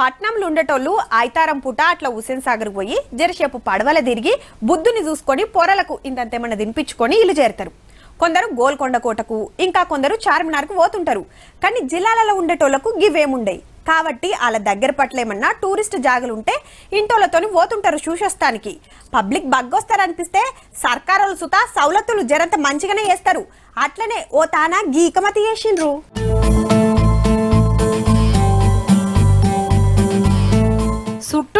పట్నంలో ఉండేటోళ్ళు ఐతారం పూట అట్లా హుసేన్ సాగర్ పోయి జరసేపు పడవల తిరిగి బుద్ధుని చూసుకొని పొరలకు ఇంతంతేమన్నా తినిపించుకొని ఇల్లు చేరుతారు. కొందరు గోల్కొండ కోటకు ఇంకా కొందరు చార్మినార్కు పోతుంటారు. కానీ జిల్లాలలో ఉండేటోళ్ళకు గివేముండయి కాబట్టి వాళ్ళ దగ్గర పట్ల ఏమన్నా టూరిస్ట్ జాగులు ఉంటే ఇంటోళ్ళతోని పోతుంటారు చూసేస్తానికి. పబ్లిక్ బగ్గొస్తారనిపిస్తే సర్కారులు సుత సౌలతులు జరంత మంచిగానే చేస్తారు. అట్లనే ఓ తానా గీకమతి చేసిండ్రు.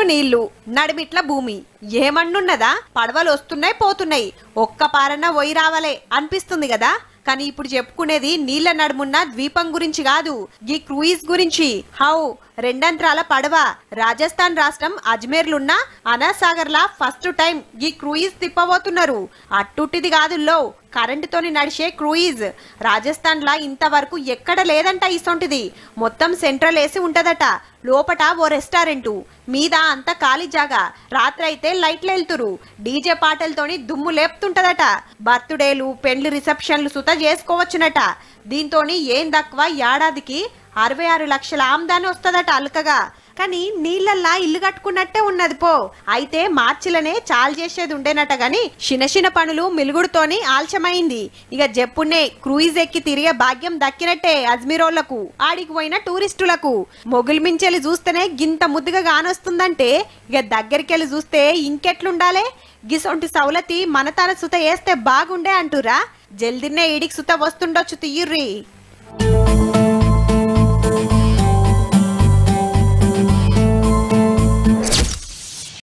చుట్టూ నీళ్ళు. నడిమిట్ల భూమి. ఏమన్నున్నదా? పడవలు వస్తున్నాయి పోతున్నాయి. ఒక్క పారన పోయి రావాలే. అనిపిస్తుంది కదా కానీ ఇప్పుడు చెప్పుకునేది నీళ్ళ నడుమున్న ద్వీపం గురించి కాదు. ఈ క్రూయిజ్ గురించి. హౌ? రెండంత్రాల పడవ. రాజస్థాన్ రాష్ట్రం అజ్మేర్లున్న అనాసాగర్లా ఫస్ట్ టైం ఈ క్రూయిజ్ తిప్పబోతున్నారు. అట్టుట్టిది కాదుల్లో కరెంటుతోని నడిచే క్రూయిజ్. రాజస్థాన్ లా ఇంతవరకు ఎక్కడ లేదంట ఇసొంటిది. మొత్తం సెంట్రల్ ఏసి ఉంటదట. లోపట ఓ రెస్టారెంటు. మీద అంత ఖాళీ జాగా. రాత్రి అయితే లైట్లు వెళ్తురు డీజే పాటలతోని దుమ్ము లేపుతుంటదట. బర్త్డేలు పెండ్లి రిసెప్షన్లు సుత చేసుకోవచ్చునట దీంతోని ఏం తక్కువ ఏడాదికి అరవై ఆరు లక్షల ఆమ్దాని వస్తుందట అల్కగా. కానీ నీళ్ళల్లా ఇల్లు కట్టుకున్నట్టే ఉన్నది పో. అయితే మార్చిలనే చాలు చేసేది ఉండేనట గాని చిన్న చిన్న పనులు మిలుగుడుతోని ఆలస్యమైంది ఇక జప్పునే క్రూయిజ్ ఎక్కి తిరిగే భాగ్యం దక్కినట్టే అజ్మీరోళ్ళకు ఆడికి పోయిన టూరిస్టులకు. మొగులు మించెలి చూస్తేనే గింత ముద్దుగా గానొస్తుందంటే ఇక దగ్గరికెళ్ళి చూస్తే ఇంకెట్లుండాలే? గిసొంటి సౌలతి మన తన సుత వేస్తే బాగుండే అంటురా? జల్దినే ఈడికి సుత వస్తుండొచ్చు తీయుర్రి.